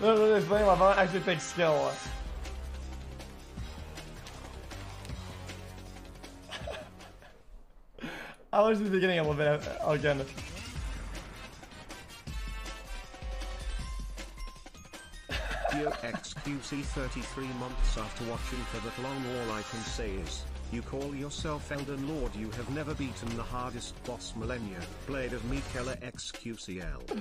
No, no, this blame live. I don't actually think skill. I was just beginning a little bit again. Oh, Dear XQC 33 months after watching for that long all I can say is, you call yourself Elden Lord you have never beaten the hardest boss Malenia, Blade of Miquella XQCL.